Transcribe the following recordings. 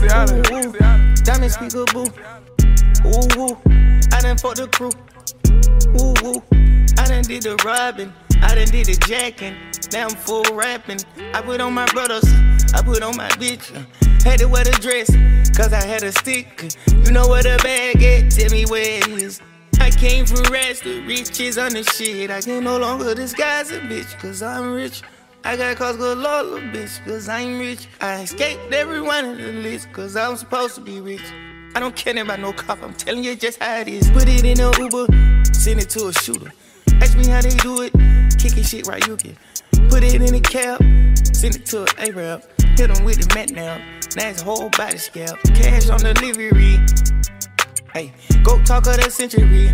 Ooh, ooh. Diamond speaker boo. Ooh, ooh. I done fucked the crew. Ooh, ooh. I done did the robbing. I done did the jacking. Now I'm full rapping. I put on my brothers. I put on my bitch. Had to wear the dress. Cause I had a stick. You know where the bag at? Tell me where it is. I came from rest, the riches on the shit. I can no longer disguise a bitch, cause I'm rich. I got cause galore, little bitch, cause I'm rich. I escaped every one of the list, cause I'm supposed to be rich. I don't care about no cop, I'm telling you just how it is. Put it in a Uber, send it to a shooter. Ask me how they do it, kicking shit right you can. Put it in a cab, send it to an Arab. Hit him with the mat now, now it's whole body scalp. Cash on delivery. Hey, go talk of the century.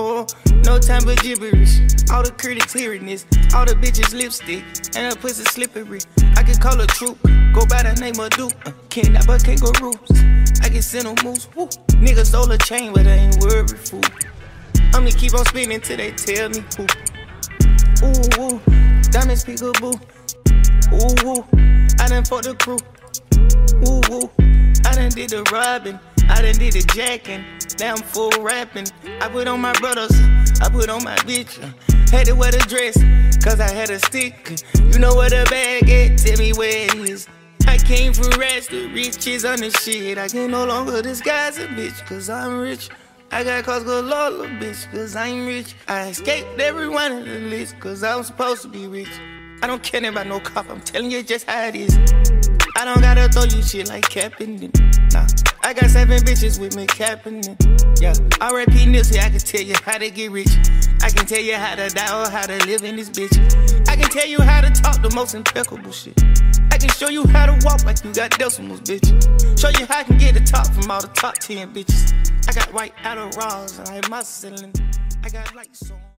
Oh, no time for gibberish. All the critics hearing this, all the bitches lipstick, and her pussy slippery. I can call a troop, go by the name of Duke. Uh, kidnap a kangaroos. I can send them moose. Woo. Niggas stole a chain, but they ain't worried fool. I'ma keep on spinning till they tell me who. Ooh, ooh, diamond speaker boo. Ooh, ooh, I done fucked the crew. Ooh, ooh, I done did the robbing. I done did the jacking. Now I'm full rapping. I put on my brothers. I put on my bitch. Had to wear the dress. Cause I had a stick. You know where the bag at? Tell me where it is. I came from rest, the riches on the shit. I can no longer disguise a bitch, cause I'm rich. I got cause galore, little bitch, cause I'm rich. I escaped every one of the list, cause I'm supposed to be rich. I don't care about no cop, I'm telling you just how it is. I don't gotta throw you shit like capping. Nah, I got seven bitches with me capping. Yeah, R.I.P. Nipsey, I can tell you how to get rich. I can tell you how to die or how to live in this bitch. I can tell you how to talk the most impeccable shit. I can show you how to walk like you got decimals, bitch. Show you how I can get the top from all the top 10 bitches. I got white outer raws, I have my. I got lights on.